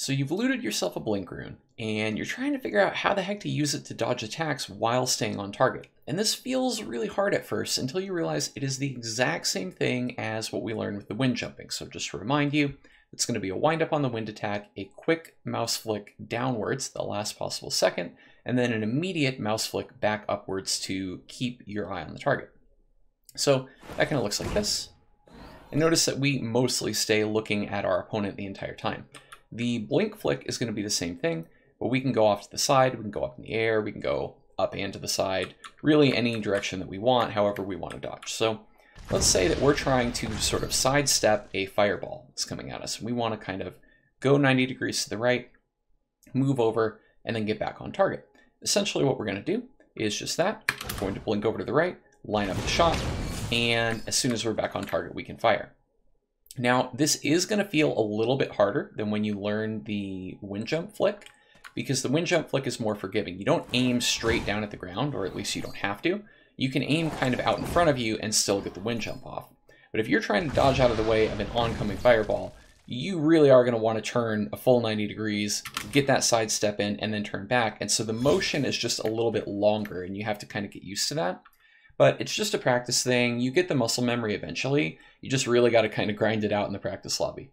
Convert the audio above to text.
So you've looted yourself a Blink Rune, and you're trying to figure out how the heck to use it to dodge attacks while staying on target. And this feels really hard at first until you realize it is the exact same thing as what we learned with the wind jumping. So just to remind you, it's going to be a wind up on the wind attack, a quick mouse flick downwards, the last possible second, and then an immediate mouse flick back upwards to keep your eye on the target. So that kind of looks like this. And notice that we mostly stay looking at our opponent the entire time. The blink flick is going to be the same thing, but we can go off to the side, we can go up in the air, we can go up and to the side, really any direction that we want, however we want to dodge. So let's say that we're trying to sort of sidestep a fireball that's coming at us. And we want to kind of go 90 degrees to the right, move over, and then get back on target. Essentially what we're going to do is just that. We're going to blink over to the right, line up the shot, and as soon as we're back on target, we can fire. Now, this is going to feel a little bit harder than when you learn the wind jump flick, because the wind jump flick is more forgiving. You don't aim straight down at the ground, or at least you don't have to. You can aim kind of out in front of you and still get the wind jump off. But if you're trying to dodge out of the way of an oncoming fireball, you really are going to want to turn a full 90 degrees, get that side step in, and then turn back. And so the motion is just a little bit longer, and you have to kind of get used to that but it's just a practice thing. You get the muscle memory eventually. You just really got to kind of grind it out in the practice lobby.